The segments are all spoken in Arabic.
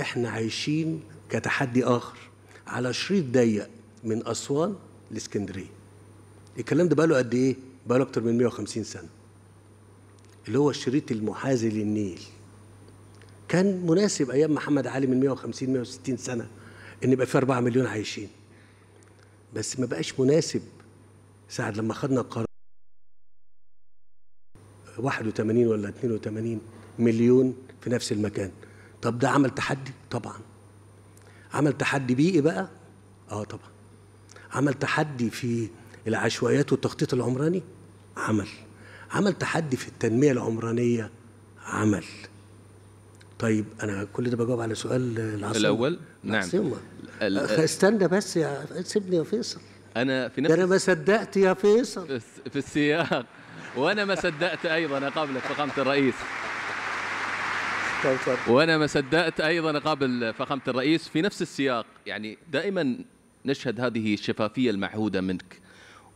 إحنا عايشين كتحدي آخر. على شريط ضيق من أسوان لإسكندرية. الكلام ده بقاله قد إيه؟ بقاله أكتر من 150 سنة. اللي هو الشريط المحاذي للنيل. كان مناسب أيام محمد علي من 150 160 سنة إن يبقى في 4 مليون عايشين. بس ما بقاش مناسب ساعة لما خدنا قرار 81 ولا 82 مليون في نفس المكان. طب ده عمل تحدي؟ طبعا. عمل تحدي بيئي بقى؟ آه طبعا. عمل تحدي في العشوائيات والتخطيط العمراني؟ عمل. عمل تحدي في التنمية العمرانية؟ عمل. طيب أنا كل ده بجاوب على سؤال العاصمة. الأول؟ نعم. العاصمة. ال- أخ- استنى بس يا سيبني يا فيصل. أنا في ده أنا نفس ما صدقت يا فيصل. في السياق. وأنا ما صدقت أيضا اقابلك فخامة الرئيس. وأنا ما صدقت أيضا اقابل فخامة الرئيس في نفس السياق. يعني دائما نشهد هذه الشفافية المعهودة منك.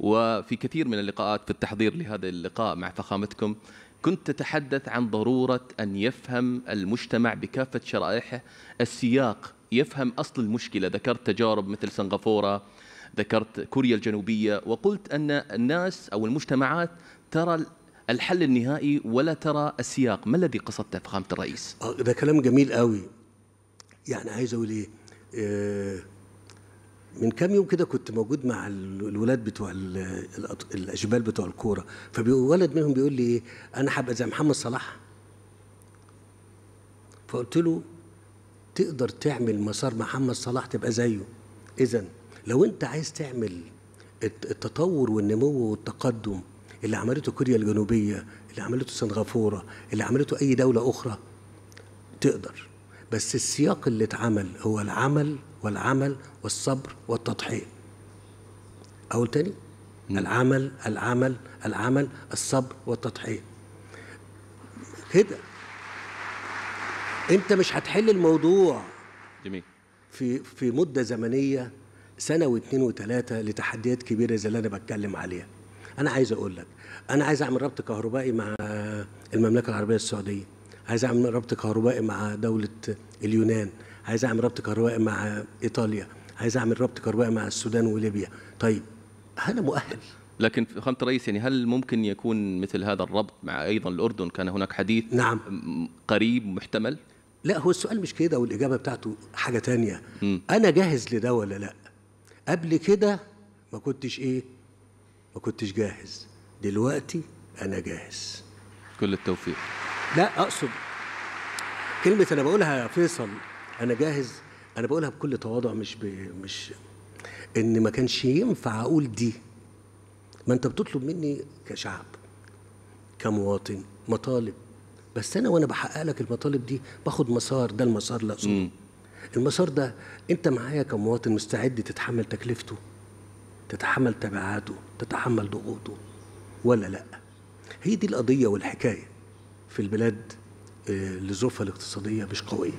وفي كثير من اللقاءات في التحضير لهذا اللقاء مع فخامتكم كنت تتحدث عن ضرورة أن يفهم المجتمع بكافة شرائحه. السياق يفهم أصل المشكلة. ذكرت تجارب مثل سنغافورة ذكرت كوريا الجنوبية وقلت أن الناس أو المجتمعات ترى الحل النهائي ولا ترى السياق. ما الذي قصدته فخامة الرئيس؟ آه، ده كلام جميل قوي. يعني عايز أقول إيه؟ آه، من كام يوم كده كنت موجود مع ال- الولاد بتوع الأشبال بتوع الكورة. فولد منهم بيقول لي إيه؟ أنا هبقى زي محمد صلاح. فقلت له تقدر تعمل مسار محمد صلاح تبقى زيه. اذا لو أنت عايز تعمل الت- التطور والنمو والتقدم اللي عملته كوريا الجنوبية اللي عملته سنغافوره اللي عملته أي دولة أخرى تقدر. بس السياق اللي اتعمل هو العمل والعمل والصبر والتضحية. أقول تاني؟ العمل العمل العمل الصبر والتضحية. كده. أنت مش هتحل الموضوع جميل. في في مدة زمنية سنة واثنين وثلاثه لتحديات كبيرة زي اللي أنا بتكلم عليها. أنا عايز أقول لك أنا عايز أعمل ربط كهربائي مع المملكة العربية السعودية، عايز أعمل ربط كهربائي مع دولة اليونان، عايز أعمل ربط كهربائي مع إيطاليا، عايز أعمل ربط كهربائي مع السودان وليبيا. طيب أنا مؤهل لكن فخامه الرئيس يعني هل ممكن يكون مثل هذا الربط مع أيضا الأردن كان هناك حديث نعم. م- قريب محتمل لا هو السؤال مش كده والإجابة بتاعته حاجة تانية مم. أنا جاهز لده ولا لا قبل كده ما كنتش إيه ما كنتش جاهز. دلوقتي أنا جاهز. كل التوفيق. لا أقصد كلمة أنا بقولها يا فيصل أنا جاهز. أنا بقولها بكل تواضع مش ب... مش إن ما كانش ينفع أقول دي. ما أنت بتطلب مني كشعب كمواطن مطالب. بس أنا وأنا بحقق لك المطالب دي باخد مسار ده المسار اللي أقصده. مم. المسار ده أنت معايا كمواطن مستعد تتحمل تكلفته. تتحمل تبعاته تتحمل ضغوطه ولا لأ؟ هي دي القضية والحكاية في البلاد آه، اللي ظروفها الاقتصادية مش قوية.